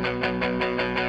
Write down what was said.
Música